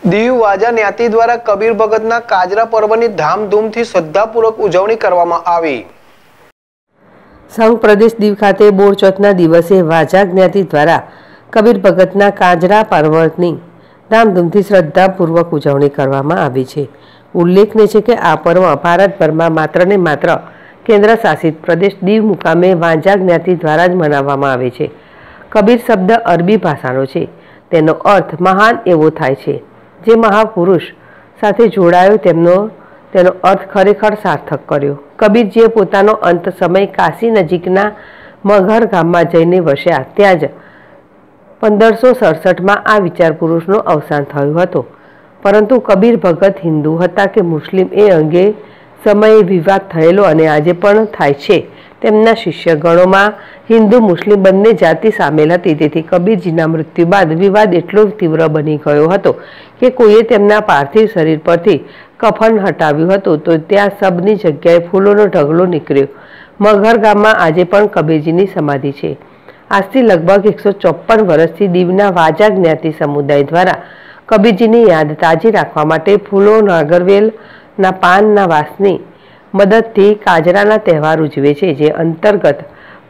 દીવ વાજા જ્ઞાતિ દ્વારા કબીર ભગતના કાજરા પર્વની ધામધૂમથી શ્રદ્ધાપૂર્વક ઉજવણી કરવામાં આવી. સંઘ પ્રદેશ દીવ ખાતે બોરચોથના દિવસે વાજા જ્ઞાતિ દ્વારા કબીર ભગતના કાજરા પર્વતની ધામધૂમથી શ્રદ્ધાપૂર્વક ઉજવણી કરવામાં આવી છે. ઉલ્લેખનીય છે કે આ પર્વ ભારતભરમાં માત્ર ને માત્ર કેન્દ્ર શાસિત પ્રદેશ દીવ મુકામે વાંજા જ્ઞાતિ દ્વારા જ મનાવવામાં આવે છે. કબીર શબ્દ અરબી ભાષાનો છે. તેનો અર્થ મહાન એવો થાય છે. જે મહાપુરુષ સાથે જોડાયો તેમનો, તેનો અર્થ ખરેખર સાર્થક કર્યો. કબીરજીએ પોતાનો અંત સમય કાશી નજીકના મઘર ગામમાં જઈને વસ્યા. ત્યાં જ પંદરસો સડસઠમાં આ વિચાર પુરુષનું અવસાન થયું હતું. પરંતુ કબીર ભગત હિન્દુ હતા કે મુસ્લિમ એ અંગે સમયે વિવાદ થયેલો અને આજે પણ થાય છે. તેમના શિષ્યગણોમાં હિન્દુ મુસ્લિમ બંને જાતિ સામેલ હતી. તેથી કબીરજીના મૃત્યુ બાદ વિવાદ એટલો તીવ્ર બની ગયો હતો કે કોઈએ તેમના પાર્થિવ શરીર પરથી કફન હટાવ્યું હતું. તો ત્યાં સબની જગ્યાએ ફૂલોનો ઢગલો નીકળ્યો. મઘર ગામમાં આજે પણ કબીરજીની સમાધિ છે. આજથી લગભગ એકસો ચોપન વર્ષથી દીવના વાજા જ્ઞાતિ સમુદાય દ્વારા કબીરજીની યાદ તાજી રાખવા માટે ફૂલો નાગરવેલના પાનના વાસની મદદથી કાજરાના તહેવાર ઉજવે છે, જે અંતર્ગત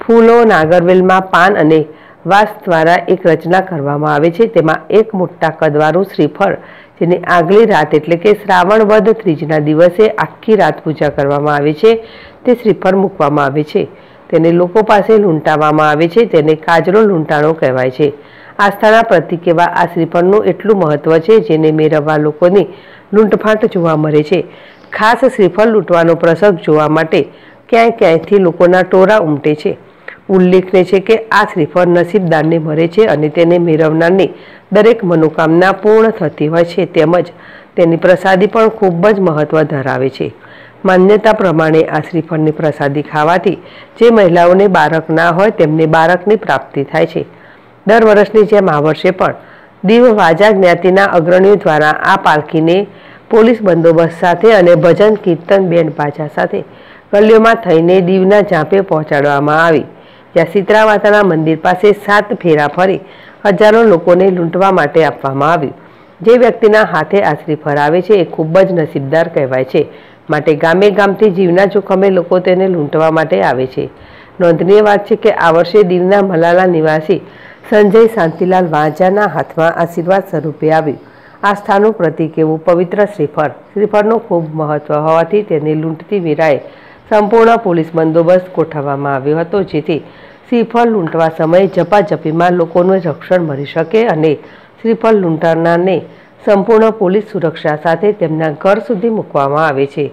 ફૂલો, નાગરવેલમાં પાન અને વાસ દ્વારા એક રચના કરવામાં આવે છે. તેમાં એક મોટા કદવાળું શ્રીફળ, જેની આગલી રાત એટલે કે શ્રાવણ વધ ત્રીજના દિવસે આખી રાત પૂજા કરવામાં આવે છે. તે શ્રીફળ મૂકવામાં આવે છે. તેને લોકો પાસે લૂંટાવવામાં આવે છે. તેને કાજરો લૂંટાણો કહેવાય છે. આસ્થાના પ્રતિક એવા આ શ્રીફળનું એટલું મહત્વ છે, જેને મેળવવા લોકોની લૂંટફાંટ જોવા મળે છે. ખાસ શ્રીફળ લૂંટવાનો પ્રસંગ જોવા માટે ક્યાંય ક્યાંયથી લોકોના ટોળા ઉમટે છે. ઉલ્લેખનીય છે કે આ શ્રીફળ નસીબદારને મળે છે અને તેને મેળવનારની દરેક મનોકામના પૂર્ણ થતી હોય છે તેમજ તેની પ્રસાદી પણ ખૂબ જ મહત્ત્વ ધરાવે છે. માન્યતા પ્રમાણે આ શ્રીફળની પ્રસાદી ખાવાથી જે મહિલાઓને બાળક ના હોય તેમને બાળકની પ્રાપ્તિ થાય છે. દર વર્ષની જેમ આ વર્ષે પણ દીવ વાજા જ્ઞાતિના અગ્રણીઓ દ્વારા આ પાલખીને પોલીસ બંદોબસ્ત સાથે અને ભજન કીર્તન બેન્ડ પાછા સાથે ગલીઓમાં થઈને દીવના ઝાંપે પહોંચાડવામાં આવી. જ્યાં સીતરા માતાના મંદિર પાસે સાત ફેરા ફરી હજારો લોકોને લૂંટવા માટે આપવામાં આવ્યું. જે વ્યક્તિના હાથે આશરી ફરાવે છે એ ખૂબ જ નસીબદાર કહેવાય છે. માટે ગામે ગામથી જીવના જોખમે લોકો તેને લૂંટવા માટે આવે છે. નોંધનીય વાત છે કે આ વર્ષે દીવના મલાલા નિવાસી સંજય શાંતિલાલ વાંઝાના હાથમાં આશીર્વાદ સ્વરૂપે આવ્યું. આસ્થાનું પ્રતીક એવું પવિત્ર શ્રીફળ. શ્રીફળનું ખૂબ મહત્વ હોવાથી તેને લૂંટતી વેરાએ સંપૂર્ણ પોલીસ બંદોબસ્ત ગોઠવવામાં આવ્યો હતો, જેથી શ્રીફળ લૂંટવા સમયે ઝપાઝપીમાં લોકોનું રક્ષણ મળી શકે અને શ્રીફળ લૂંટારનારને સંપૂર્ણ પોલીસ સુરક્ષા સાથે તેમના ઘર સુધી મૂકવામાં આવે છે.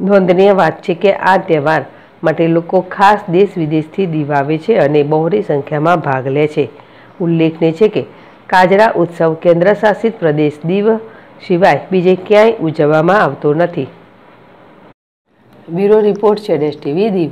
નોંધનીય વાત છે કે આ તહેવાર માટે લોકો ખાસ દેશ વિદેશથી દીવાવે છે અને બહોળી સંખ્યામાં ભાગ લે છે. ઉલ્લેખનીય છે કે કાજરા ઉત્સવ કેન્દ્રશાસિત પ્રદેશ દીવ સિવાય બીજે ક્યાંય ઉજવવામાં આવતો નથી. બ્યુરો રિપોર્ટ છે ડેશ દીવ.